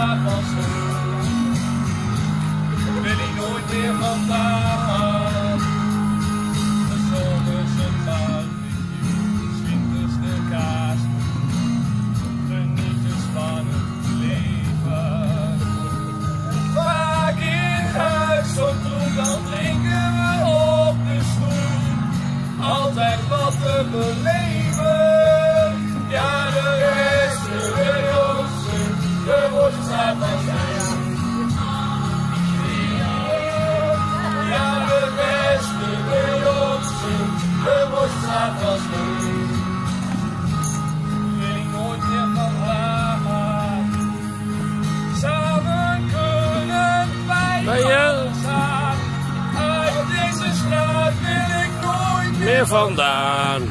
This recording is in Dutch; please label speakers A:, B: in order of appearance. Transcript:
A: laat ons. Wil hij nooit meer vandaan. De zomerse maan, winters de kaas. Geniet eens van het leven. Vaak in huis, zo vroeg dan drinken we op de stoel. Altijd wat te beleven.
B: vandaan.